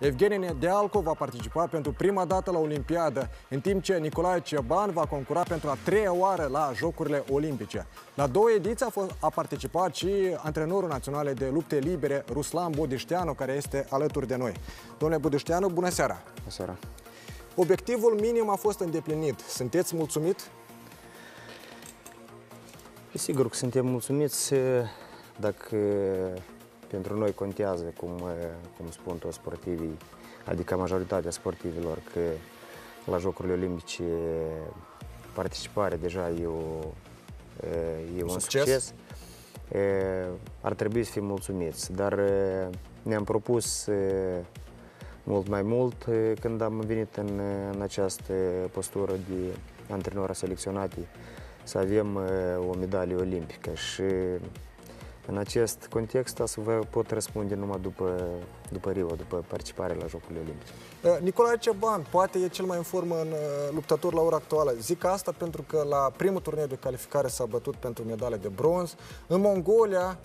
Evgeni Nedealco va participa pentru prima dată la Olimpiadă, în timp ce Nicolae Ceban va concura pentru a treia oară la Jocurile Olimpice. La două ediții a, fost, a participat și antrenorul național de lupte libere, Ruslan Bodișteanu, care este alături de noi. Domnule Bodișteanu, bună seara! Bună seara! Obiectivul minim a fost îndeplinit. Sunteți mulțumit? Sigur că suntem mulțumiți dacă pentru noi contează, cum, cum spun toți sportivii, adică majoritatea sportivilor, că la Jocurile Olimpice participarea deja e, o, e un succes. succes. Ar trebui să fim mulțumiți, dar ne-am propus mult mai mult când am venit în, în această postură de antrenor selecționat să avem o medalie olimpică și în acest context să vă pot răspunde numai după, după Rio, după participarea la Jocurile Olimpice. Nicolae Ceban poate e cel mai în formă în luptător la ora actuală. Zic asta pentru că la primul turneu de calificare s-a bătut pentru medale de bronz. În Mongolia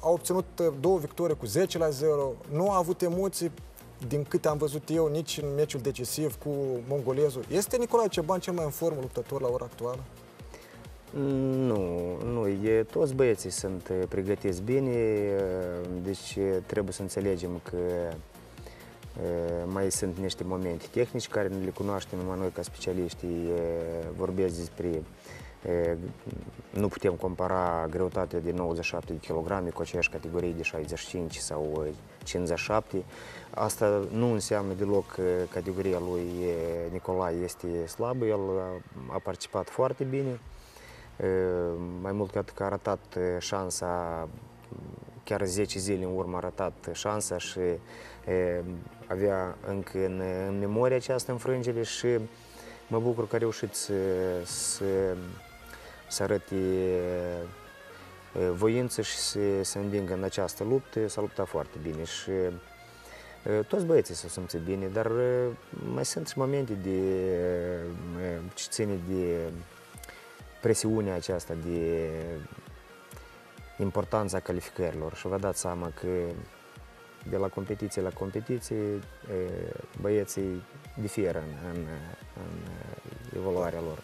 a obținut două victorii cu 10 la 0. Nu a avut emoții din câte am văzut eu, nici în meciul decisiv cu mongolezul. Este Nicolae Ceban cel mai în formă luptător la ora actuală? Nu, nu, e, toți băieții sunt pregătiți bine, deci trebuie să înțelegem că mai sunt niște momente tehnici care le cunoaștem numai noi ca specialiști, vorbesc despre nu putem compara greutatea de 97 de kg cu aceeași categorie de 65 sau 57. Asta nu înseamnă deloc că categoria lui Nicolae este slabă, el a participat foarte bine. Mai mult că a arătat șansa, chiar 10 zile în urmă a arătat șansa și avea încă în, în memorie această înfrângere și mă bucur că a reușit să, să, să arăte voință și să se învingă în această luptă. S-a luptat foarte bine și toți băieții s-au simțit bine, dar mai sunt și momente de ce ține de presiunea aceasta de importanța calificărilor și vă dați seama că de la competiție la competiție băieții diferă în, în, în evoluarea lor.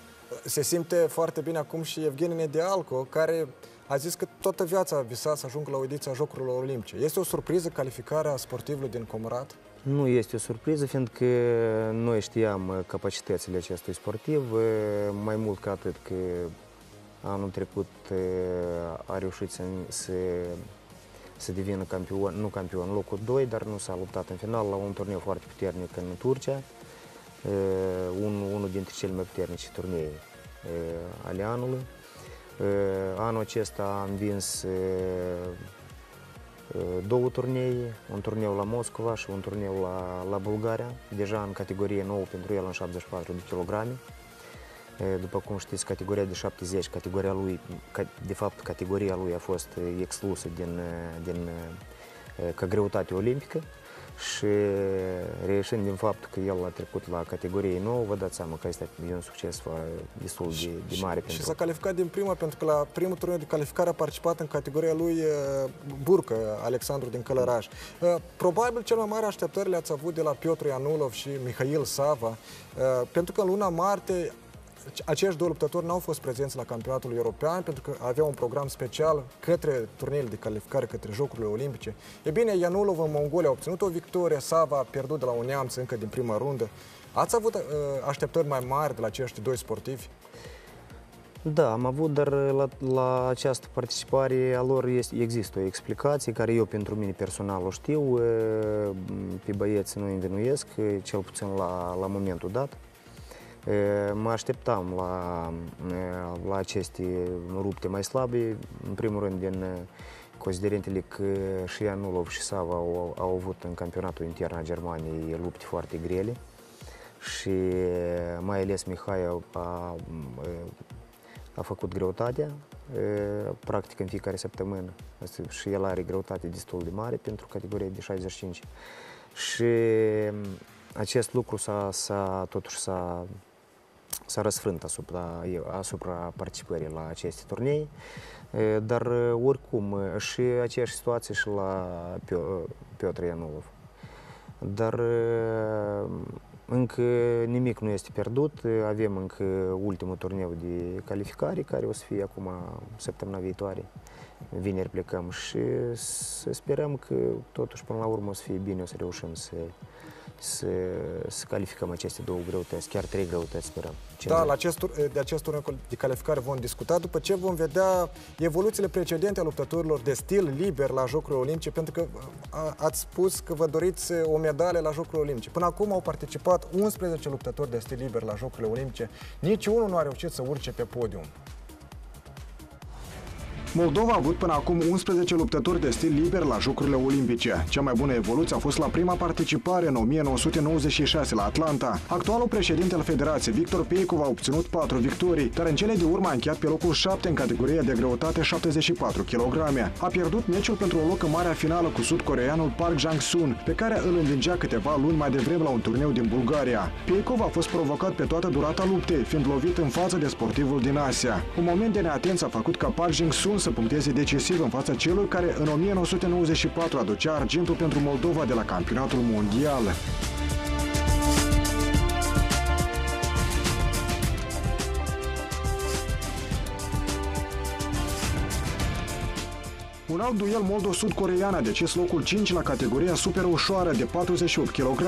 Se simte foarte bine acum și Evgeni Nedealco, care a zis că toată viața a visat să ajungă la o ediție a Jocurilor Olimpice. Este o surpriză calificarea sportivului din Comurat? Nu este o surpriză, fiindcă noi știam capacitățile acestui sportiv, mai mult ca atât că anul trecut a reușit să, să, să devină campion, nu campion, locul 2, dar nu s-a luptat în final la un turneu foarte puternic în Turcia, un, unul dintre cele mai puternice turnee ale anului. Anul acesta am vins două turnee, un turneu la Moscova și un turneu la, la Bulgaria, deja în categorie nouă pentru el în 74 de kilograme. După cum știți, categoria de 70, categoria lui, de fapt, categoria lui a fost exclusă din, din ca greutate olimpică și reieșind din faptul că el a trecut la categorie nouă, vă dați seama că este un succes destul de, de mare. Și, pentru... și s-a calificat din prima, pentru că la primul turneu de calificare a participat în categoria lui Burcă, Alexandru din Călăraș. Probabil cel mai mare așteptări le-ați avut de la Piotr Ianulov și Mihail Sava, pentru că în luna martie acești două luptători n-au fost prezenți la campionatul european pentru că aveau un program special către turneele de calificare, către Jocurile Olimpice. E bine, Ianulov în Mongolia a obținut o victorie, Sava a pierdut de la un neamț încă din prima rundă. Ați avut uh, așteptări mai mari de la acești doi sportivi? Da, am avut, dar la, la această participare a lor este, există o explicație care eu pentru mine personal o știu. Pe băieți nu învinuiesc, cel puțin la, la momentul dat. Mă așteptam la, la aceste rupte mai slabe, în primul rând din considerentele că și Anulov și Sava au, au avut în campionatul intern a Germaniei lupte foarte grele și mai ales Mihai a, a, a făcut greutatea practic în fiecare săptămână și el are greutate destul de mare pentru categoria de 65 și acest lucru s-a, totuși s-a s-a răsfrânt asupra, asupra participării la aceste turnee, dar oricum și aceeași situație și la Piotr Ianulov. Dar uh, încă nimic nu este pierdut, avem încă ultimul turneu de calificare care o să fie acum săptămâna viitoare. Vineri plecăm și să sperăm că totuși până la urmă o să fie bine, o să reușim să să, să calificăm aceste două greutăți, chiar trei greutăți sperăm. Ce da, la acest, de acest turn de calificare vom discuta după ce vom vedea evoluțiile precedente a luptătorilor de stil liber la Jocurile Olimpice, pentru că a, ați spus că vă doriți o medalie la Jocurile Olimpice. Până acum au participat 11 luptători de stil liber la Jocurile Olimpice. Nici unul nu a reușit să urce pe podium. Moldova a avut până acum 11 luptători de stil liber la Jocurile Olimpice. Cea mai bună evoluție a fost la prima participare în 1996 la Atlanta. Actualul președinte al Federației, Victor Peicov, a obținut 4 victorii, dar în cele de urmă a încheiat pe locul 7 în categoria de greutate 74 kg. A pierdut meciul pentru un loc în marea finală cu sud-coreanul Park Jang-sun, pe care îl învingea câteva luni mai devreme la un turneu din Bulgaria. Peicov a fost provocat pe toată durata luptei, fiind lovit în față de sportivul din Asia. Un moment de neatență a făcut ca Park Jang-sun să puncteze decisiv în fața celui care în 1994 aducea argintul pentru Moldova de la campionatul mondial. Un alt duel moldo-sud-corean a decis locul 5 la categoria super ușoară de 48 kg.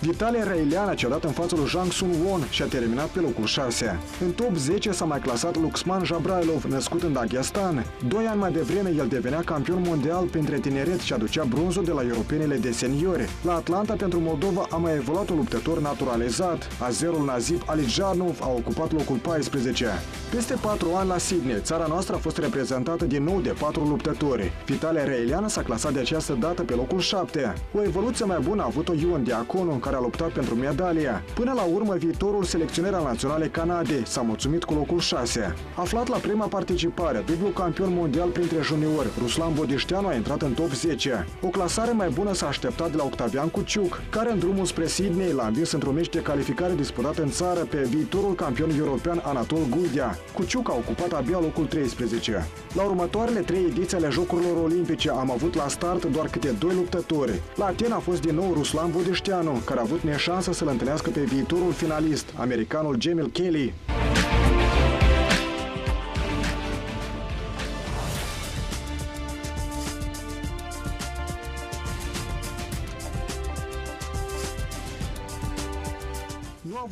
Vitalia Railian a cedat în fața lui Jang Sun Won și a terminat pe locul 6. În top 10 s-a mai clasat Luxman Jabrailov, născut în Dagestan. Doi ani mai devreme el devenea campion mondial printre tineret și aducea bronzul de la europenele de seniori. La Atlanta pentru Moldova a mai evoluat un luptător naturalizat. Azerul Nazib Alijanov a ocupat locul 14. Peste 4 ani la Sydney, țara noastră a fost reprezentată din nou de 4 luptători. Vitalia Reiliană s-a clasat de această dată pe locul 7. O evoluție mai bună a avut-o Ion Diaconu, care a luptat pentru medalia. Până la urmă, viitorul selecționer al naționale Canadei s-a mulțumit cu locul 6. Aflat la prima participare, dublu campion mondial printre juniori, Ruslan Bodișteanu a intrat în top 10. O clasare mai bună s-a așteptat de la Octavian Cuciuc, care în drumul spre Sydney l-a învins într-un meci de calificare disputat în țară pe viitorul campion european Anatol Gudia. Cuciuc a ocupat abia locul 13. La următoarele trei ediții ale Jocurilor Jocurilor Olimpice am avut la start doar câte doi luptători. La Atena a fost din nou Ruslan Budeșteanu, care a avut neșansă să-l întâlnească pe viitorul finalist, americanul Jamil Kelly.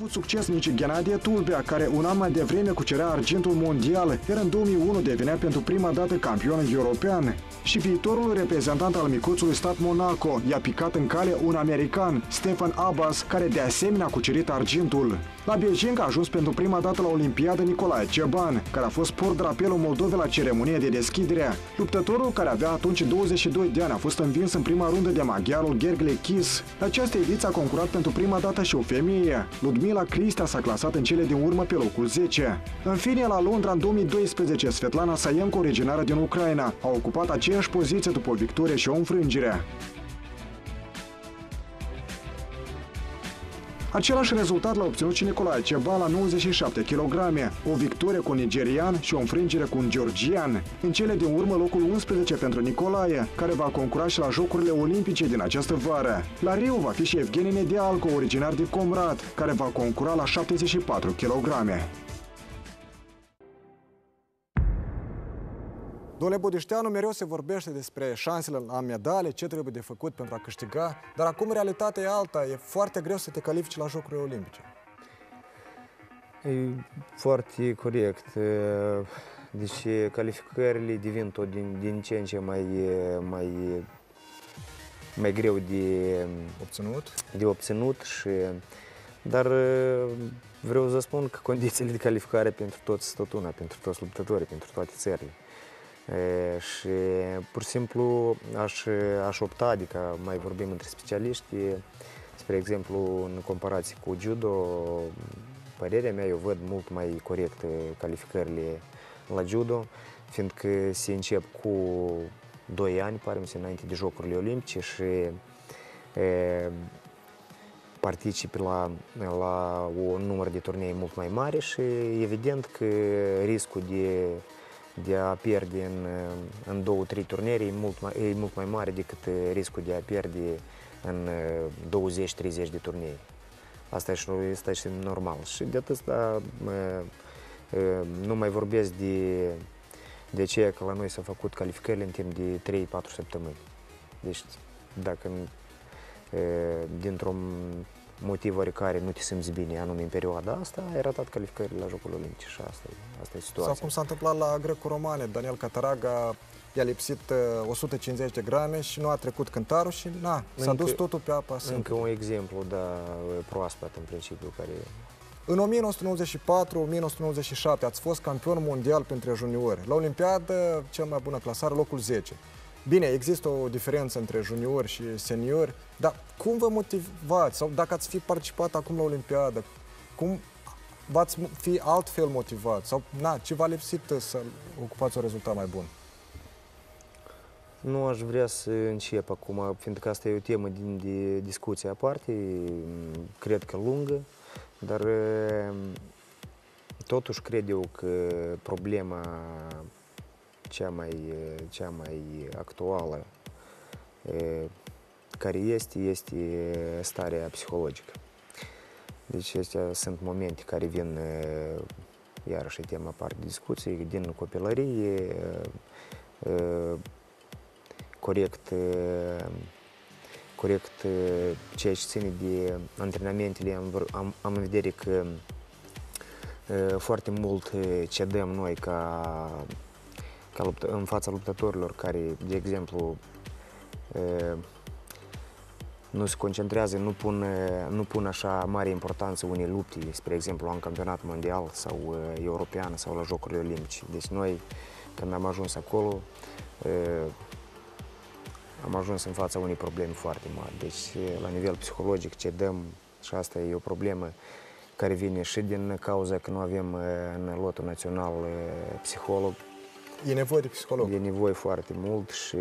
Avut succes nici Gennady Tulbea, care un an mai devreme cucerea argintul mondial, iar în 2001 devenea pentru prima dată campion european. Și viitorul reprezentant al micuțului stat Monaco i-a picat în cale un american, Stefan Abbas, care de asemenea a cucerit argintul. La Beijing a ajuns pentru prima dată la Olimpiadă Nicolae Ceban, care a fost port drapelul Moldovei la ceremonie de deschidere. Luptătorul, care avea atunci 22 de ani, a fost învins în prima rundă de maghiarul Gergle Kis. La această ediție a concurat pentru prima dată și o femeie. Ludmila Cristea s-a clasat în cele din urmă pe locul 10. În fine, la Londra, în 2012, Svetlana Sayenko, originară din Ucraina, a ocupat aceeași poziție după o victorie și o înfrângere. Același rezultat l-a obținut și Nicolae Ceba la 97 kg, o victorie cu un nigerian și o înfrângere cu un georgian. În cele din urmă locul 11 pentru Nicolae, care va concura și la Jocurile Olimpice din această vară. La Rio va fi și Evgeni Nedialco, originar din Comrat, care va concura la 74 kg. Domnule Bodișteanu, mereu se vorbește despre șansele la medale, ce trebuie de făcut pentru a câștiga, dar acum realitatea e alta, e foarte greu să te califici la Jocurile Olimpice. E foarte corect. Deci calificările devin tot din, din ce în ce mai, mai, mai greu de obținut, de obținut și, dar vreau să spun că condițiile de calificare pentru toți tot una, pentru toți luptătorii, pentru toate țările și pur și simplu aș, aș opta, adică mai vorbim între specialiști, spre exemplu, în comparație cu judo, părerea mea, eu văd mult mai corect calificările la judo, fiindcă se încep cu 2 ani, pare mi se, înainte de Jocurile Olimpice și e, participi la, la un număr de turnee mult mai mare și evident că riscul de de a pierde în, în două, trei turnee e mult, mai, e mult mai mare decât riscul de a pierde în 20-30 de turnee. Asta e, și, asta e și normal. Și de atât nu mai vorbesc de, de ceea că la noi s-au făcut calificările în timp de 3-4 săptămâni. Deci, dacă dintr-un motiv oricare nu te simți bine anume în perioada asta, ai ratat calificările la Jocurile Olimpice și asta, asta e situația. Sau cum s-a întâmplat la greco-romane, Daniel Cataraga i-a lipsit 150 de grame și nu a trecut cântarul și na, s-a dus totul pe apa sâmbă. Încă un exemplu, da, proaspăt în principiu, care în 1994-1997 ați fost campion mondial pentru juniori. La Olimpiadă, cel mai bună clasare, locul 10. Bine, există o diferență între juniori și seniori, dar cum vă motivați? Sau dacă ați fi participat acum la Olimpiadă, cum v-ați fi altfel motivat? Sau na, ce v-a lipsit să ocupați un rezultat mai bun? Nu aș vrea să încep acum, fiindcă asta e o temă din de discuție aparte, cred că lungă, dar totuși cred eu că problema cea mai, cea mai actuală care este, este starea psihologică. Deci acestea sunt momente care vin, iarăși tema aparte de discuții, din copilărie, corect, corect ceea ce ține de antrenamentele, am, am, am în vedere că foarte mult cedăm noi ca ca luptă, în fața luptătorilor care, de exemplu, nu se concentrează, nu pun, nu pun așa mare importanță unei lupte, spre exemplu, la un campionat mondial sau european sau la Jocurile Olimpice. Deci noi, când am ajuns acolo, am ajuns în fața unei probleme foarte mari. Deci, la nivel psihologic, ce dăm, și asta e o problemă care vine și din cauza că nu avem în lotul național psiholog, E nevoie de psiholog. E nevoie foarte mult și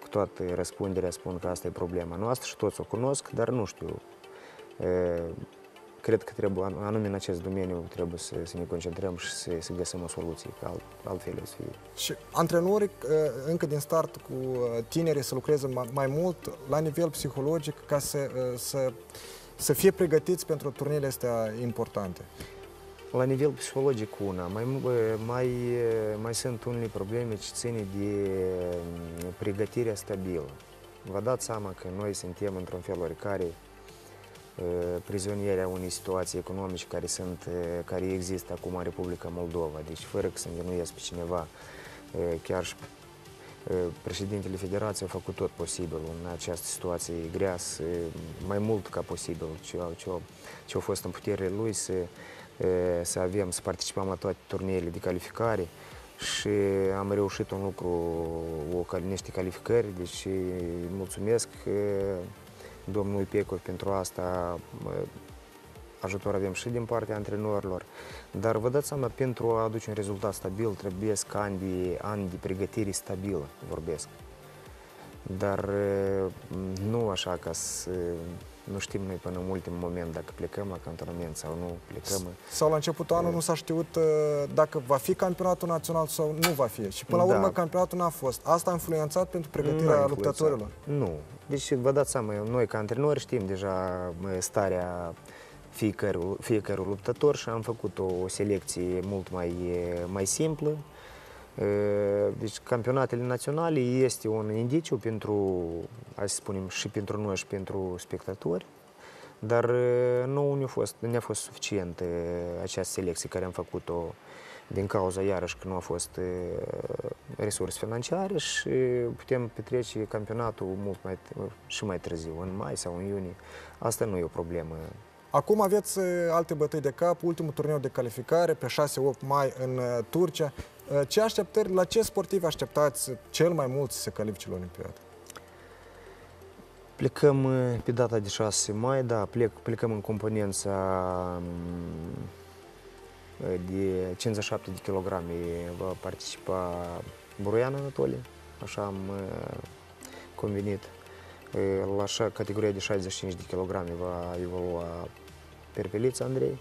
cu toată răspunderea spun că asta e problema noastră și toți o cunosc, dar nu știu. E, cred că trebuie, anume în acest domeniu, trebuie să, să ne concentrăm și să, să găsim o soluție, că alt, altfel să fie. Și antrenorii, încă din start cu tinerii, să lucreze mai mult la nivel psihologic ca să, să, să fie pregătiți pentru turniile astea importante. La nivel psihologic una, mai, mai, mai sunt unele probleme ce ține de pregătirea stabilă. Vă dați seama că noi suntem într-un fel oricare prizonieri a unei situații economice care, sunt, care există acum în Republica Moldova. Deci fără că să învinuiesc pe cineva, chiar și președintele Federației a făcut tot posibil în această situație grea, mai mult ca posibil ce, ce, ce a fost în puterea lui să să avem, să participăm la toate turneele de calificare și am reușit un lucru, o, niște calificări, deci mulțumesc domnului Pecov pentru asta, ajutor avem și din partea antrenorilor, dar vă dați seama, pentru a aduce un rezultat stabil, trebuie ca ani de, ani de pregătire stabilă, vorbesc. Dar nu așa ca să nu știm noi până în ultimul moment dacă plecăm la cantonament sau nu plecăm. Sau la începutul anului nu s-a știut uh, dacă va fi campionatul național sau nu va fi. Și până la da. urmă campionatul n-a fost. Asta a influențat pentru pregătirea luptătorilor? Nu. Deci vă dați seama, noi ca antrenori știm deja starea fiecărui, fiecărui luptător și am făcut o selecție mult mai, mai simplă, deci campionatele naționale este un indiciu pentru, hai să spunem, și pentru noi și pentru spectatori, dar nu ne-a fost, ne-a fost suficient această selecție care am făcut-o din cauza, iarăși, că nu a fost resurse financiare și putem petrece campionatul mult mai, și mai târziu, în mai sau în iunie. Asta nu e o problemă. Acum aveți alte bătăi de cap, ultimul turneu de calificare pe 6-8 mai în Turcia. Uh, ce așteptări, la ce sportivi așteptați cel mai mult să se califice la Olimpiadă? Plecăm uh, pe data de 6 mai, da, plec, plecăm în componența um, de 57 de kilograme va participa Buruian Anatolie, așa am uh, convenit. La categoria de 65 de kilograme va evolua Perpelița Andrei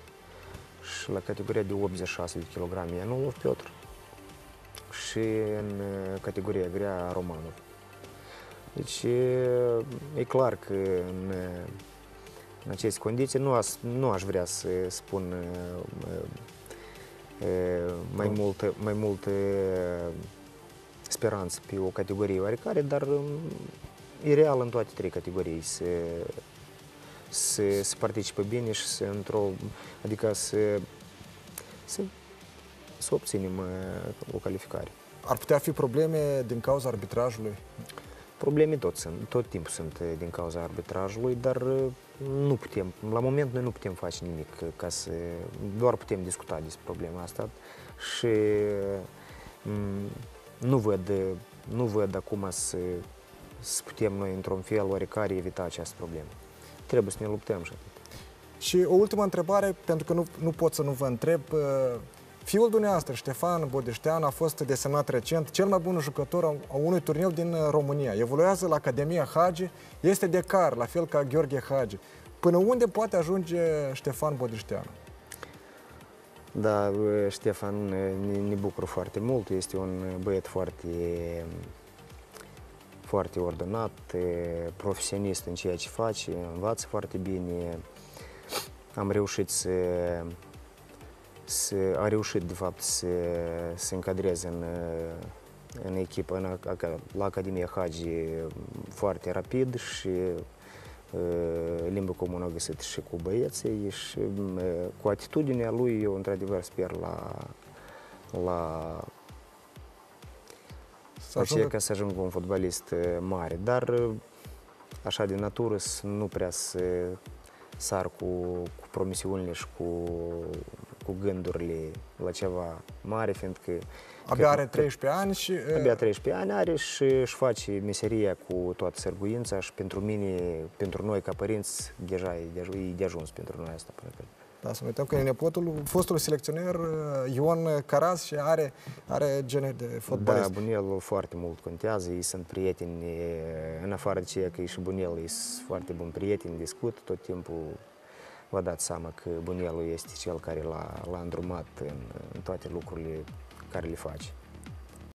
și la categoria de 86 de kilograme Ianulov Piotr și în categoria grea Romanov. Deci e clar că în, în aceste condiții nu, aș, nu aș vrea să spun mai mult, mai mult speranță pe o categorie oarecare, dar e real în toate trei categorii să, să, să participe bine și să într-o, adică să, să, să obținem o calificare. Ar putea fi probleme din cauza arbitrajului? Probleme tot sunt, tot timpul sunt din cauza arbitrajului, dar nu putem, la moment noi nu putem face nimic ca să, doar putem discuta despre problema asta și nu văd, nu văd acum să, să putem noi într-un fel oarecare evita această problemă. Trebuie să ne luptăm și atât. Și o ultimă întrebare, pentru că nu, nu pot să nu vă întreb, Fiul dumneavoastră, Ștefan Bodeștean, a fost desemnat recent cel mai bun jucător a unui turneu din România. Evoluează la Academia Hagi, este de car, la fel ca Gheorghe Hagi. Până unde poate ajunge Ștefan Bodeștean? Da, Ștefan ne, ne bucură foarte mult, este un băiat foarte, foarte ordonat, profesionist în ceea ce face, învață foarte bine. Am reușit să să, a reușit, de fapt, să se încadreze în, în echipă, în, la Academia Hagi foarte rapid și limba comună a găsit și cu băieții și cu atitudinea lui eu într-adevăr sper la, la să ajungă... ca să ajungă un fotbalist mare, dar așa de natură nu prea să sar cu, cu promisiunile și cu cu gândurile la ceva mare, fiindcă... Abia are 13 ani și... Abia 13 ani are și își face meseria cu toată sărguința și pentru mine, pentru noi ca părinți, deja e, deja, e de ajuns pentru noi asta. Practic. Da, să nu uităm că e nepotul fostul selecționer Ion Caraz și are, are gene de fotbalist. Da, bunelul foarte mult contează, ei sunt prieteni, în afară de ceea că e și bunel, e foarte bun prieteni, discut tot timpul vă dați seama că bunelul este cel care l-a, l-a îndrumat în, în toate lucrurile care le face.